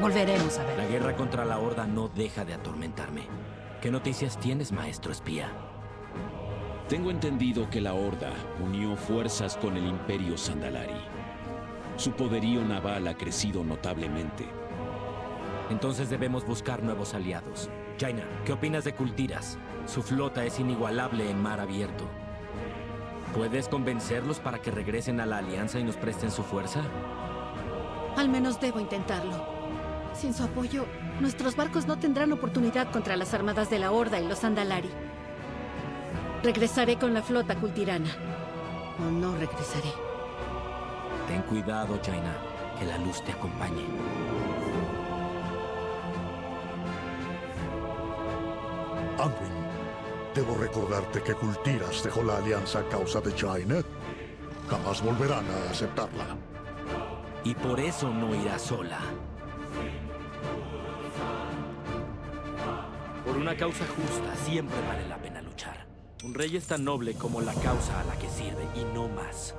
Volveremos a ver. La guerra contra la Horda no deja de atormentarme. ¿Qué noticias tienes, maestro espía? Tengo entendido que la Horda unió fuerzas con el Imperio Sandalari. Su poderío naval ha crecido notablemente. Entonces debemos buscar nuevos aliados. Jaina, ¿qué opinas de Cultiras? Su flota es inigualable en mar abierto. ¿Puedes convencerlos para que regresen a la Alianza y nos presten su fuerza? Al menos debo intentarlo. Sin su apoyo, nuestros barcos no tendrán oportunidad contra las armadas de la Horda y los Andalari. Regresaré con la flota cultirana. O no regresaré. Ten cuidado, Jaina. Que la luz te acompañe. Anduin, debo recordarte que Cultiras dejó la alianza a causa de Jaina. Jamás volverán a aceptarla. Y por eso no irá sola. Por una causa justa siempre vale la pena luchar. Un rey es tan noble como la causa a la que sirve y no más.